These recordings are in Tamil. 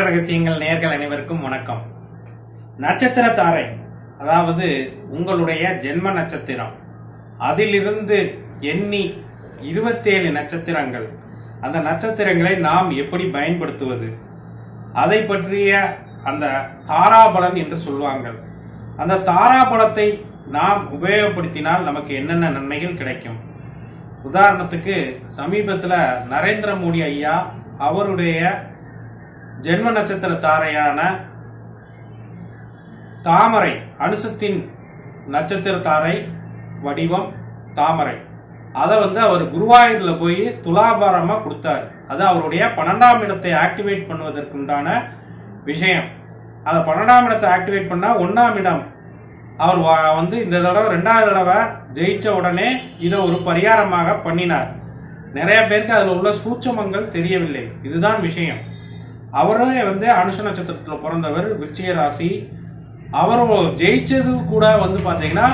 ரகசியங்கள் நேர்கள் அனைவருக்கும் வணக்கம். நட்சத்திர தாரை அதாவது உங்களுடைய ஜென்ம நட்சத்திரம் அதிலிருந்து எண்ணி இருபத்தேழு நட்சத்திரங்கள் அந்த நட்சத்திரங்களை நாம் எப்படி பயன்படுத்துவது? அதை பற்றிய அந்த தாராபலன் என்று சொல்வார்கள். அந்த தாராபலத்தை நாம் உபயோகப்படுத்தினால் நமக்கு என்னென்ன நன்மைகள் கிடைக்கும்? உதாரணத்துக்கு சமீபத்தில் நரேந்திர மோடி ஐயா அவருடைய ஜென்ம நட்சத்திர தாரையான தாமரை அனுசத்தின் நட்சத்திர தாரை வடிவம் தாமரை. அதை வந்து அவர் குருவாயூரில் போய் துலாபாரமாக கொடுத்தாரு. அது அவருடைய பன்னெண்டாம் இடத்தை ஆக்டிவேட் பண்ணுவதற்குண்டான விஷயம். அதை பன்னெண்டாம் இடத்தை ஆக்டிவேட் பண்ணால் ஒன்றாம் இடம். அவர் வந்து இந்த தடவை ரெண்டாவது தடவை ஜெயிச்ச உடனே இதை ஒரு பரிகாரமாக பண்ணினார். நிறைய பேருக்கு அதில் உள்ள சூட்சமங்கள் தெரியவில்லை. இதுதான் விஷயம். அவரே வந்து அனுஷ நட்சத்திரத்துல பிறந்தவர் விருச்சிக ராசி. அவர் ஜெயிச்சது கூட வந்து பாத்தீங்கன்னா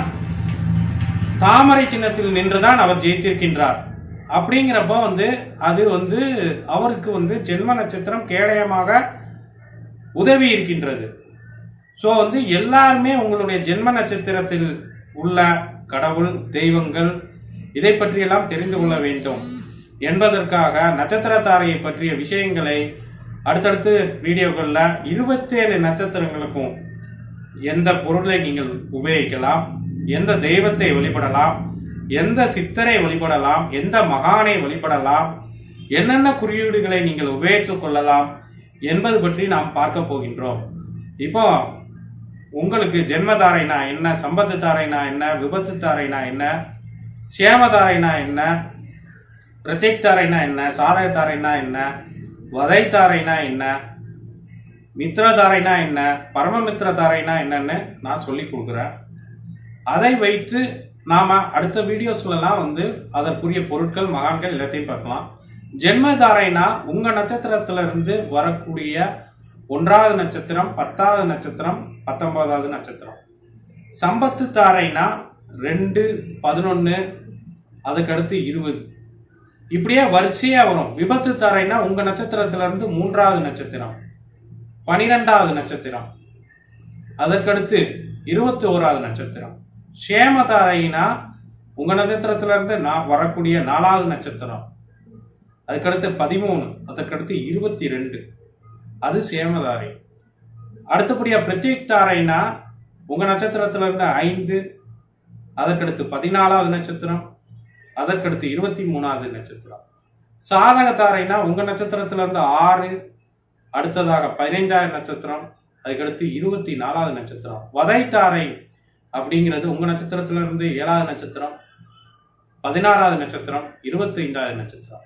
தாமரை சின்னத்தில் நின்றுதான் அவர் ஜெயித்திருக்கின்றார். அப்படிங்கிறப்ப வந்து அது வந்து அவருக்கு வந்து ஜென்ம நட்சத்திரம் கேடயமாக உதவி இருக்கின்றது. ஸோ வந்து எல்லாருமே உங்களுடைய ஜென்ம நட்சத்திரத்தில் உள்ள கடவுள் தெய்வங்கள் இதை பற்றியெல்லாம் தெரிந்து கொள்ள வேண்டும். என்பதற்காக நட்சத்திர தாரையை பற்றிய விஷயங்களை அடுத்தடுத்து வீடியோக்களில் இருபத்தேழு நட்சத்திரங்களுக்கும் எந்த பொருளை நீங்கள் உபயோகிக்கலாம் எந்த தெய்வத்தை வழிபடலாம் எந்த சித்தரை வழிபடலாம் எந்த மகானை வழிபடலாம் என்னென்ன குறியீடுகளை நீங்கள் உபயோகித்துக் கொள்ளலாம் என்பது பற்றி நாம் பார்க்க போகின்றோம். இப்போ உங்களுக்கு ஜென்மதாரைனா என்ன சம்பத்து தாரைனா என்ன விபத்து தாரைனா என்ன சேமதாரைனா என்ன பிரத்யேக் தாரைனா என்ன சாதக தாரைனா என்ன வதை என்ன? மித்ரதாரைனா என்ன? பரமமித்ரதாரைனா என்னன்னு நான் சொல்லி கொடுக்குறேன். அதை வைத்து நாம அடுத்த வீடியோஸ்லாம் வந்து அதற்குரிய பொருட்கள் மகான்கள் எல்லாத்தையும் பார்க்கலாம். ஜென்மதாரைனா உங்க நட்சத்திரத்திலிருந்து வரக்கூடிய ஒன்றாவது நட்சத்திரம் பத்தாவது நட்சத்திரம் பத்தொன்பதாவது நட்சத்திரம். சம்பத்து தாரைனா ரெண்டு பதினொன்று அதுக்கடுத்து இருபது. இப்படியே வரிசையா வரும். விபத்து தாரைனா உங்க நட்சத்திரத்துல இருந்து மூன்றாவது நட்சத்திரம் பனிரெண்டாவது நட்சத்திரம். அதற்கடுத்து இருபத்தி ஓராவது நட்சத்திரம் சேமதாரைனா உங்க நட்சத்திரத்துல இருந்து நான் வரக்கூடிய நாலாவது நட்சத்திரம். அதுக்கடுத்து பதிமூணு அதற்கடுத்து இருபத்தி ரெண்டு அது சேமதாரை அடுத்தபடியா பிரத்யேக் தாரைனா உங்க நட்சத்திரத்துல இருந்து ஐந்து அதற்கடுத்து பதினாலாவது நட்சத்திரம். அதற்கடுத்து இருபத்தி மூணாவது நட்சத்திரம். சாதகத்தாரைனா உங்க நட்சத்திரத்துல இருந்து ஆறு அடுத்ததாக பதினைஞ்சாயிரம் நட்சத்திரம் அதுக்கடுத்து இருபத்தி நாலாவது நட்சத்திரம். வதைத்தாரை அப்படிங்கிறது உங்க நட்சத்திரத்துல இருந்து ஏழாவது நட்சத்திரம் பதினாறாவது நட்சத்திரம் இருபத்தி ஐந்தாவது நட்சத்திரம்.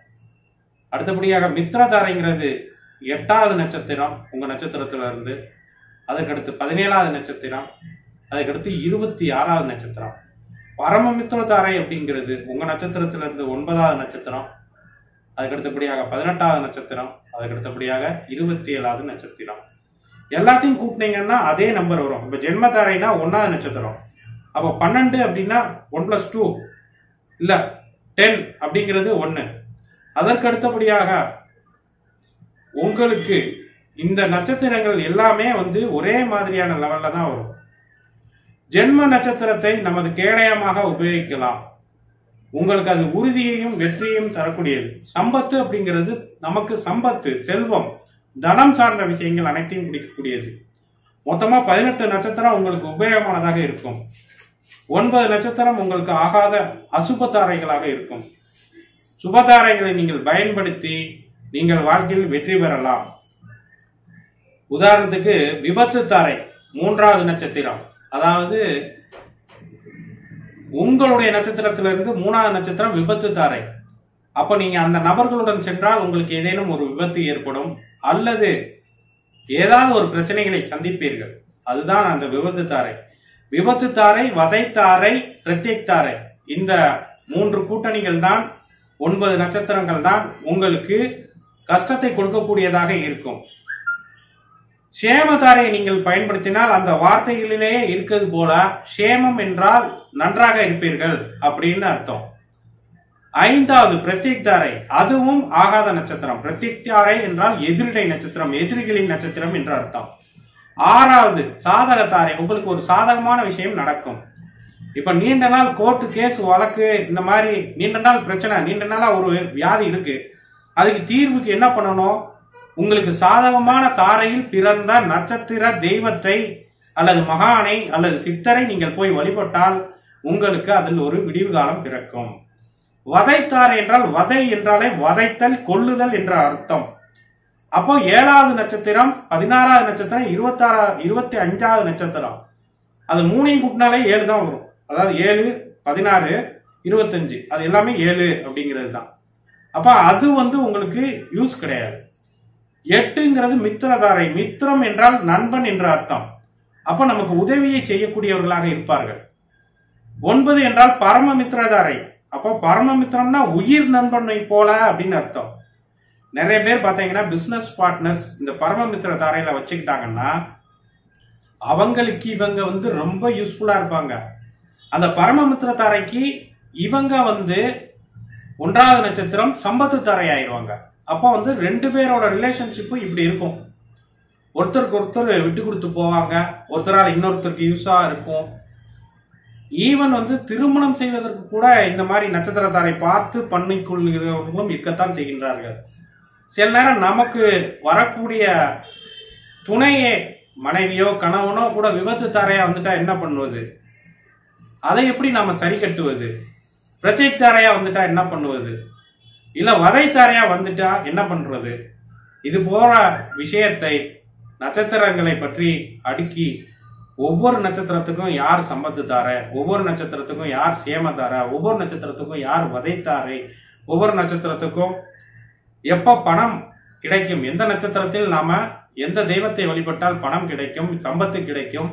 அடுத்தபடியாக மித்ரதாரைங்கிறது எட்டாவது நட்சத்திரம் உங்க நட்சத்திரத்துல இருந்து அதுக்கடுத்து பதினேழாவது நட்சத்திரம் அதுக்கடுத்து இருபத்தி ஆறாவது நட்சத்திரம். பரமமித்ரதாரை அப்படிங்கிறது உங்க நட்சத்திரத்துல இருந்து ஒன்பதாவது நட்சத்திரம் அதுக்கடுத்தபடியாக பதினெட்டாவது நட்சத்திரம் அதுக்கடுத்தபடியாக இருபத்தி ஏழாவது நட்சத்திரம். எல்லாத்தையும் கூட்டினீங்கன்னா அதே நம்பர் வரும். இப்போ ஜென்மதாரைனா ஒன்னாவது நட்சத்திரம். அப்போ பன்னெண்டு அப்படின்னா ஒன் பிளஸ் டூ இல்ல டென் அப்படிங்கிறது ஒன்று அதற்கு அடுத்தபடியாக உங்களுக்கு இந்த நட்சத்திரங்கள் எல்லாமே வந்து ஒரே மாதிரியான லெவல்ல தான் வரும். ஜென்ம நட்சத்திரத்தை நமது கேடயமாக உபயோகிக்கலாம். உங்களுக்கு அது உறுதியையும் வெற்றியையும் தரக்கூடியது. சம்பத்து அப்படிங்கிறது நமக்கு சம்பத்து செல்வம் தனம் சார்ந்த விஷயங்கள் அனைத்தையும் குடிக்கக்கூடியது. மொத்தமா பதினெட்டு நட்சத்திரம் உங்களுக்கு உபயோகமானதாக இருக்கும். ஒன்பது நட்சத்திரம் உங்களுக்கு ஆகாத அசுபதாரைகளாக இருக்கும். சுபதாரைகளை நீங்கள் பயன்படுத்தி நீங்கள் வாழ்க்கையில் வெற்றி பெறலாம். உதாரணத்துக்கு விபத்து தாரை மூன்றாவது நட்சத்திரம். அதாவது உங்களுடைய நட்சத்திரத்திலிருந்து மூணாவது நட்சத்திரம் விபத்து தாரை. அப்ப நீங்க அந்த நபர்களுடன் சென்றால் உங்களுக்கு ஏதேனும் ஒரு விபத்து ஏற்படும் அல்லது ஏதாவது ஒரு பிரச்சனைகளை சந்திப்பீர்கள். அதுதான் அந்த விபத்து தாரை. விபத்து தாரை வதைத்தாரை தாரை பிரத்யேக் தாரை. இந்த மூன்று கூட்டணிகள் தான் ஒன்பது நட்சத்திரங்கள் தான் உங்களுக்கு கஷ்டத்தை கொடுக்கக்கூடியதாக இருக்கும். சேமதாரை நீங்கள் பயன்படுத்தினால் அந்த வார்த்தைகளிலேயே இருக்கிறது போல சேமம் என்றால் நன்றாக இருப்பீர்கள் அப்படின்னு அர்த்தம். ஐந்தாவது பிரத்யக்தாரை அதுவும் ஆகாத நட்சத்திரம். பிரத்யக்தாரை என்றால் எதிரிடை நட்சத்திரம் எதிரிகளின் நட்சத்திரம் என்று அர்த்தம். ஆறாவது சாதகத்தாரை உங்களுக்கு ஒரு சாதகமான விஷயம் நடக்கும். இப்ப நீண்ட நாள் கோர்ட்டு கேஸ் வழக்கு இந்த மாதிரி நீண்ட நாள் பிரச்சனை நீண்ட நாளா ஒரு வியாதி இருக்கு. அதுக்கு தீர்வுக்கு என்ன பண்ணணும்? உங்களுக்கு சாதகமான தாரையில் பிறந்த நட்சத்திர தெய்வத்தை அல்லது மகானை அல்லது சித்தரை நீங்கள் போய் வழிபட்டால் உங்களுக்கு அதில் ஒரு விடிவு காலம் பிறக்கும். வதைத்தாரை என்றால் வதை என்றாலே வதைத்தல் கொள்ளுதல் என்ற அர்த்தம். அப்போ ஏழாவது நட்சத்திரம் பதினாறாவது நட்சத்திரம் இருபத்தாறா இருபத்தி அஞ்சாவது நட்சத்திரம். அது மூணையும் கூட்டினாலே ஏழு தான் வரும். அதாவது ஏழு பதினாறு இருபத்தஞ்சு. அது எல்லாமே ஏழு அப்படிங்கிறது தான். அப்ப அது வந்து உங்களுக்கு யூஸ் கிடையாது. எட்டுங்கிறது மித்திரதாரை. மித்திரம் என்றால் நண்பன் என்ற அர்த்தம். அப்ப நமக்கு உதவியை செய்யக்கூடியவர்களாக இருப்பார்கள். ஒன்பது என்றால் பரம மித்திரதாரை அப்போ பரமமித்திரம்னா உயிர் நண்பனை போல அப்படின்னு அர்த்தம். நிறைய பேர் பார்த்தீங்கன்னா பிசினஸ் பார்ட்னர்ஸ் இந்த பரமமித்திர தாரையில வச்சுக்கிட்டாங்கன்னா அவங்களுக்கு இவங்க வந்து ரொம்ப யூஸ்ஃபுல்லா இருப்பாங்க. அந்த பரமமித்திர தாரைக்கு இவங்க வந்து ஒன்றாவது நட்சத்திரம் சம்பத்து தாரை ஆயிடுவாங்க. அப்போ வந்து ரெண்டு பேரோட ரிலேஷன்ஷிப்பும் இப்படி இருக்கும். ஒருத்தருக்கு ஒருத்தர் விட்டு கொடுத்து போவாங்க ஒருத்தரால் இன்னொருத்தருக்கு யூஸாக இருக்கும். ஈவன் வந்து திருமணம் செய்வதற்கு கூட இந்த மாதிரி நட்சத்திரத்தாரை பார்த்து பண்ணிக்கொள்கிறவர்களும் இருக்கத்தான் செய்கின்றார்கள். சில நேரம் நமக்கு வரக்கூடிய துணையே மனைவியோ கணவனோ கூட விபத்து தாரையா வந்துட்டா என்ன பண்ணுவது? அதை எப்படி நாம சரி கட்டுவது? பிரத்யேக் தாரையா வந்துட்டா என்ன பண்ணுவது? இல்ல வதைத்தாரையா வந்துட்டா என்ன பண்றது? இது போற விஷயத்தை நட்சத்திரங்களை பற்றி அடுக்கி ஒவ்வொரு நட்சத்திரத்துக்கும் யார் சம்பத்து தார ஒவ்வொரு நட்சத்திரத்துக்கும் யார் சேம தார ஒவ்வொரு நட்சத்திரத்துக்கும் யார் வதைத்தாரை ஒவ்வொரு நட்சத்திரத்துக்கும் எப்ப பணம் கிடைக்கும் எந்த நட்சத்திரத்தில் நாம எந்த தெய்வத்தை வழிபட்டால் பணம் கிடைக்கும் சம்பத்து கிடைக்கும்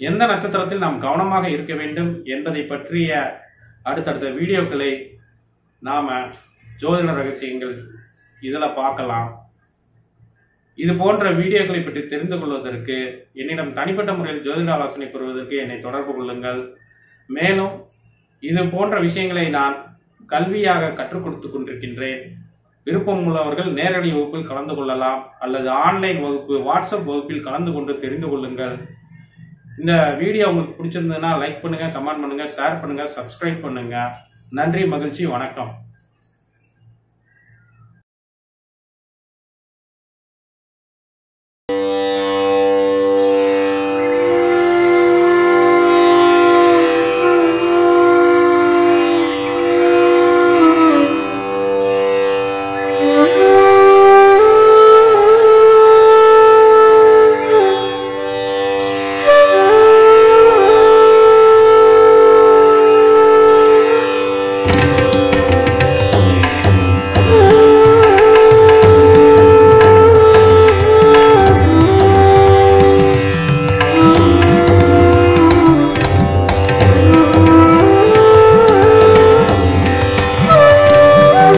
எந்த நட்சத்திரத்தில் நாம் கவனமாக இருக்க வேண்டும் என்பதை பற்றிய அடுத்தடுத்த வீடியோக்களை நாம ஜோதிட ரகசியங்கள் இதில் பார்க்கலாம். இது போன்ற வீடியோக்களை பற்றி தெரிந்து கொள்வதற்கு என்னிடம் தனிப்பட்ட முறையில் ஜோதிட ஆலோசனை பெறுவதற்கு என்னை தொடர்பு கொள்ளுங்கள். மேலும் இது போன்ற விஷயங்களை நான் கல்வியாக கற்றுக் கொடுத்து கொண்டிருக்கின்றேன். விருப்பம் உள்ளவர்கள் நேரடி வகுப்பில் கலந்து கொள்ளலாம் அல்லது ஆன்லைன் வகுப்பு வாட்ஸ்அப் வகுப்பில் கலந்து கொண்டு தெரிந்து கொள்ளுங்கள். இந்த வீடியோ உங்களுக்கு பிடிச்சிருந்ததுன்னா லைக் பண்ணுங்கள் கமெண்ட் பண்ணுங்கள் ஷேர் பண்ணுங்கள் சப்ஸ்கிரைப் பண்ணுங்கள் நன்றி மகிழ்ச்சி வணக்கம். Música